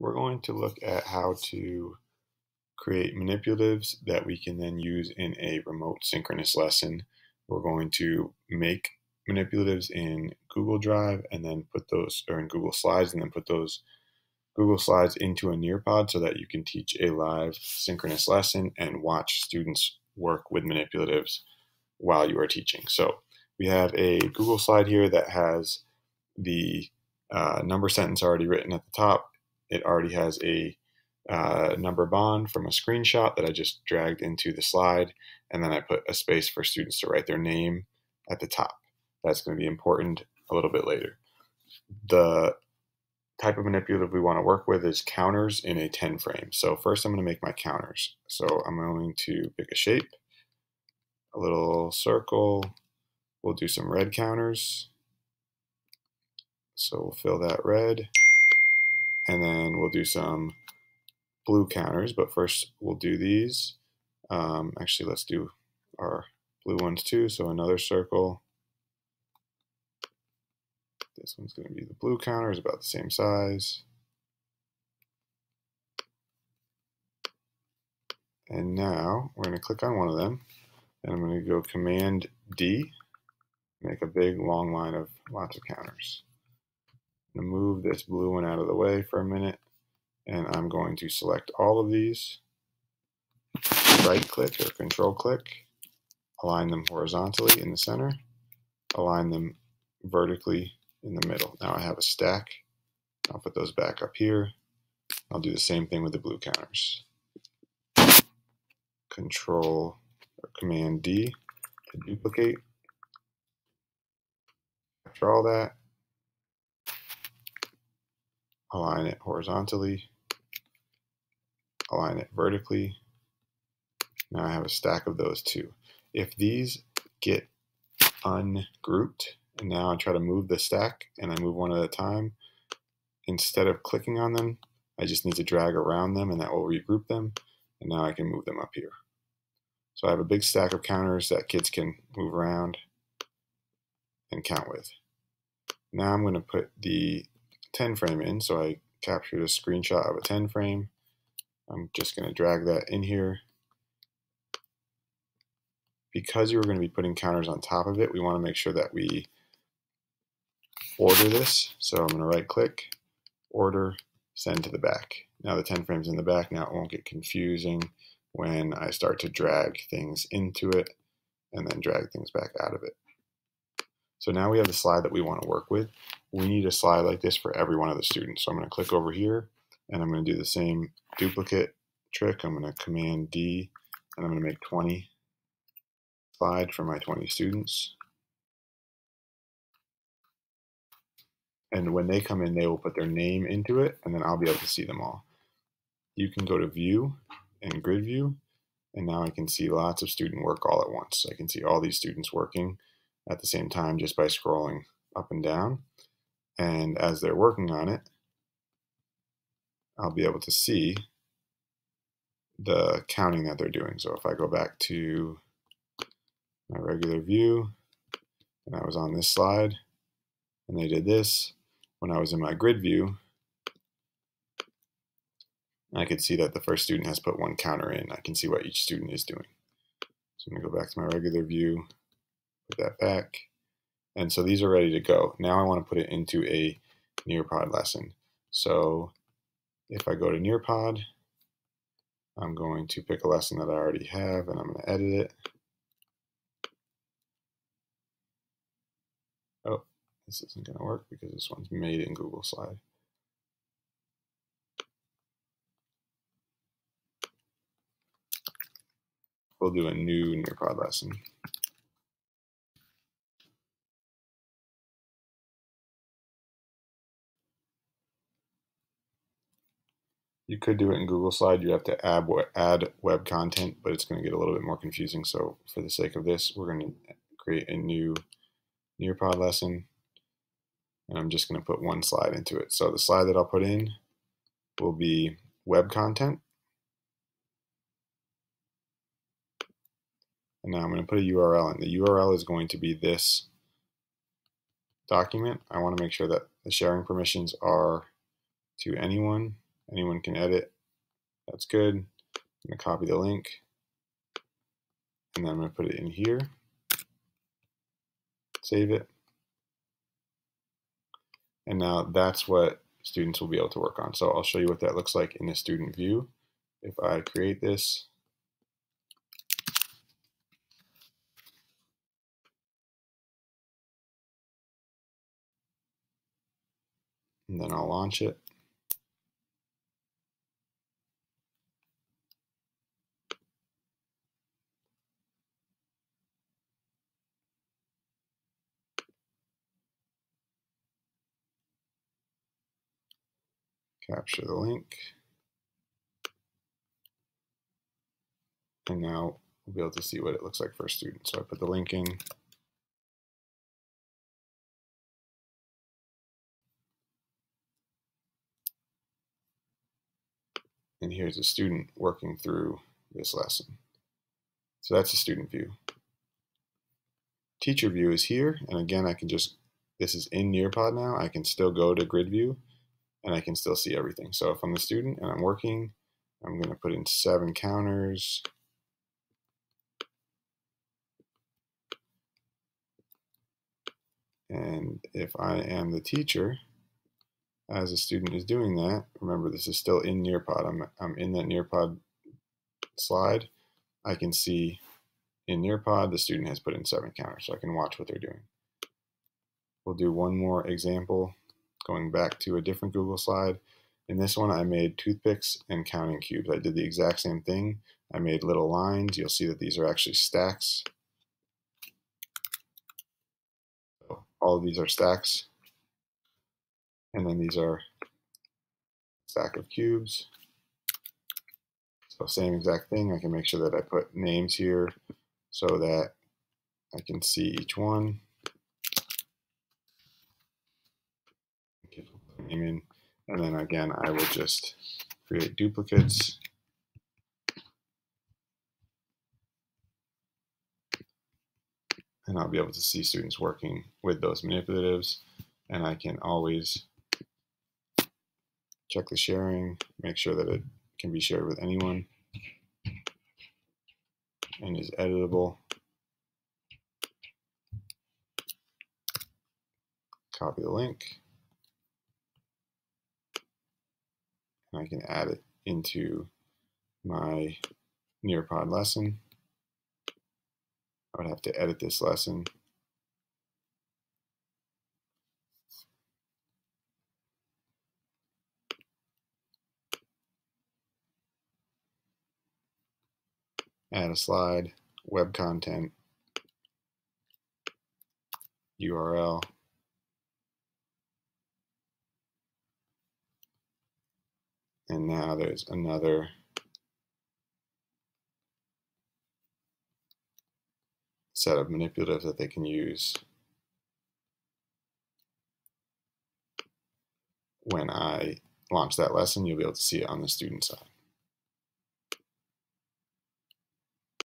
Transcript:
we're going to look at how to create manipulatives that we can then use in a remote synchronous lesson. We're going to make manipulatives in Google Drive and then put those, or in Google Slides, and then put those Google Slides into a Nearpod so that you can teach a live synchronous lesson and watch students work with manipulatives while you are teaching. So we have a Google slide here that has the uh, number sentence already written at the top. It already has a uh, number bond from a screenshot that I just dragged into the slide, and then I put a space for students to write their name at the top. That's going to be important a little bit later. The type of manipulative we want to work with is counters in a 10 frame. So first I'm going to make my counters. So I'm going to pick a shape, a little circle. We'll do some red counters. So we'll fill that red. And then we'll do some blue counters, but first we'll do these. Um, actually, let's do our blue ones too. So another circle. This one's going to be the blue counter, is about the same size. And now we're going to click on one of them, and I'm going to go Command D, make a big long line of lots of counters. I'm going to move this blue one out of the way for a minute, and I'm going to select all of these, right click or control click, align them horizontally in the center, align them vertically in the middle. Now I have a stack. I'll put those back up here. I'll do the same thing with the blue counters. Control or Command D to duplicate. After all that, align it horizontally, align it vertically. Now I have a stack of those two. If these get ungrouped, and now I try to move the stack and I move one at a time, instead of clicking on them, I just need to drag around them and that will regroup them. And now I can move them up here. So I have a big stack of counters that kids can move around and count with. Now I'm going to put the 10 frame in. So I captured a screenshot of a 10 frame. I'm just going to drag that in here. Because you're going to be putting counters on top of it, we want to make sure that we order this. So I'm going to right click, order, send to the back. Now the 10 frames in the back, now it won't get confusing when I start to drag things into it and then drag things back out of it. So now we have the slide that we want to work with. We need a slide like this for every one of the students. So I'm going to click over here and I'm going to do the same duplicate trick. I'm going to Command D and I'm going to make 20 slide for my 20 students. And when they come in, they will put their name into it and then I'll be able to see them all. You can go to View and Grid View and now I can see lots of student work all at once. I can see all these students working at the same time just by scrolling up and down. And as they're working on it, I'll be able to see the counting that they're doing. So if I go back to my regular view, and I was on this slide, and they did this, when I was in my grid view, I could see that the first student has put one counter in. I can see what each student is doing. So I'm going to go back to my regular view, put that back. And so these are ready to go. Now I want to put it into a Nearpod lesson. So if I go to Nearpod, I'm going to pick a lesson that I already have and I'm going to edit it. Oh, this isn't going to work because this one's made in Google Slide. We'll do a new Nearpod lesson. You could do it in Google Slide. You have to add, add web content, but it's going to get a little bit more confusing. So for the sake of this, we're going to create a new Nearpod lesson. And I'm just going to put one slide into it. So the slide that I'll put in will be web content. And now I'm going to put a URL in. The URL is going to be this document. I want to make sure that the sharing permissions are to anyone anyone can edit. That's good. I'm going to copy the link and then I'm going to put it in here. Save it. And now that's what students will be able to work on. So I'll show you what that looks like in the student view. If I create this, and then I'll launch it. Capture the link. And now we'll be able to see what it looks like for a student. So I put the link in. And here's a student working through this lesson. So that's the student view. Teacher view is here. And again, I can just, this is in Nearpod now. I can still go to grid view and I can still see everything. So if I'm the student and I'm working, I'm going to put in seven counters. And if I am the teacher, as a student is doing that, remember this is still in Nearpod. I'm, I'm in that Nearpod slide. I can see in Nearpod the student has put in seven counters, so I can watch what they're doing. We'll do one more example going back to a different Google slide. In this one, I made toothpicks and counting cubes. I did the exact same thing. I made little lines. You'll see that these are actually stacks. All of these are stacks. And then these are stack of cubes. So same exact thing. I can make sure that I put names here so that I can see each one. Name in. And then again, I will just create duplicates. And I'll be able to see students working with those manipulatives. And I can always check the sharing, make sure that it can be shared with anyone and is editable. Copy the link. I can add it into my Nearpod lesson. I would have to edit this lesson. Add a slide, web content, URL. And now there's another set of manipulatives that they can use when I launch that lesson, you'll be able to see it on the student side.